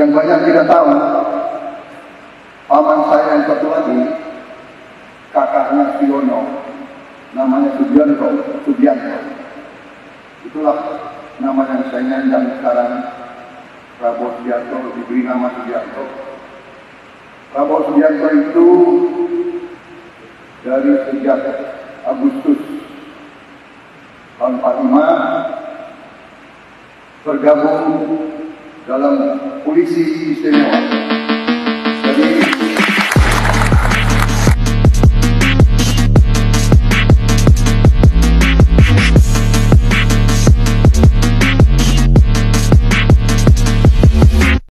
yang banyak tidak tahu, paman saya yang satu lagi, kakaknya Siono, namanya Subianto, Subianto. Itulah nama yang saya nyandang sekarang, Prabowo Subianto, diberi nama Subianto. Prabowo Subianto itu dari sejak Agustus tahun 45 bergabung dalam polisi istimewa